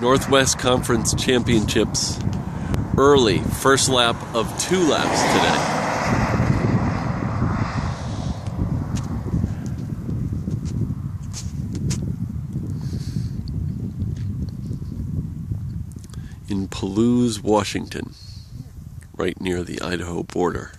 Northwest Conference Championships early, first lap of two laps today. In Palouse, Washington, right near the Idaho border.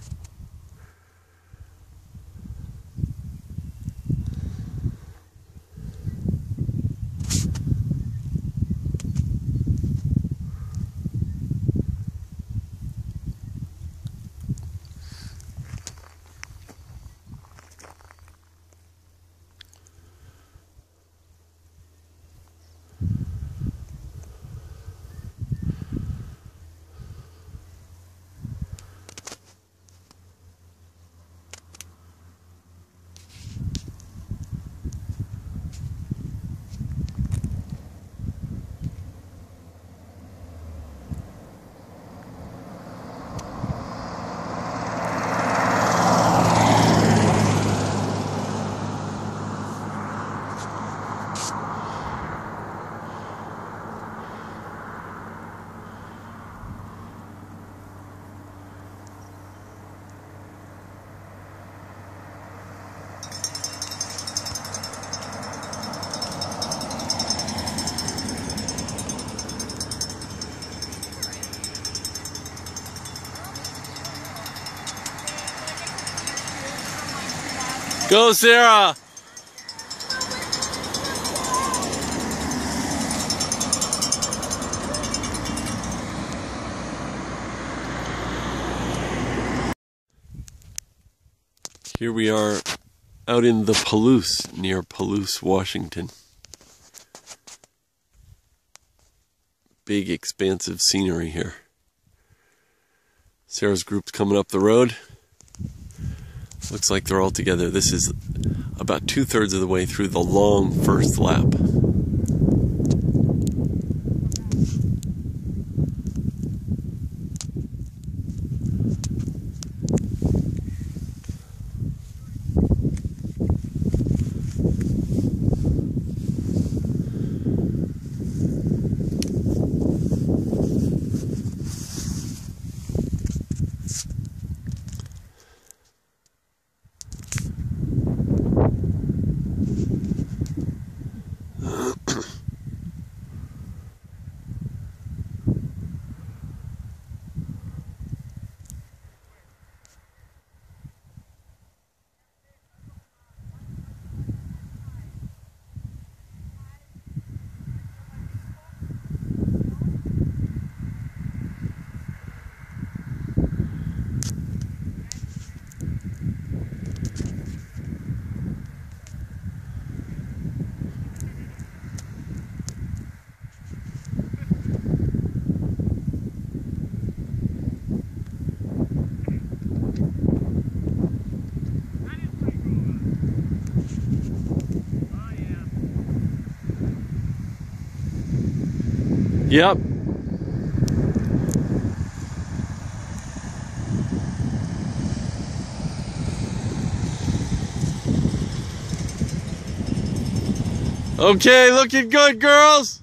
Go, Sarah! Here we are out in the Palouse, near Palouse, Washington. Big, expansive scenery here. Sarah's group's coming up the road. Looks like they're all together. This is about two thirds of the way through the long first lap. Yep. Okay, looking good, girls.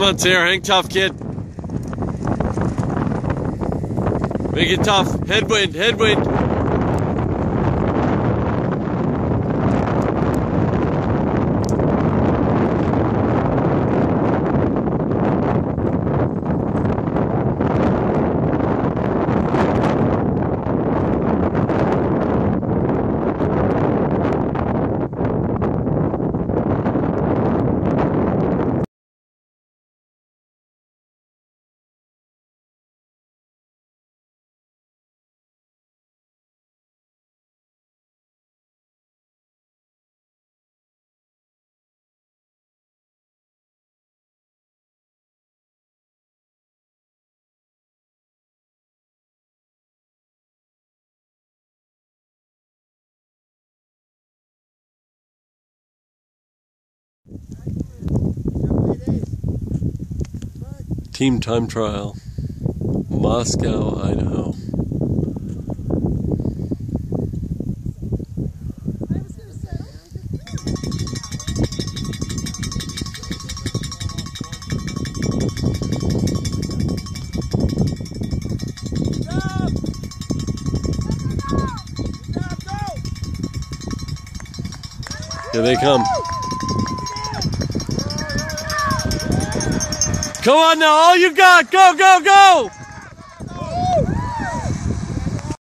Come on, Sarah. Hang tough, kid. Make it tough. Headwind, headwind. Team time trial, Moscow, Idaho. Here they come. Come on now, all you got, go, go, go!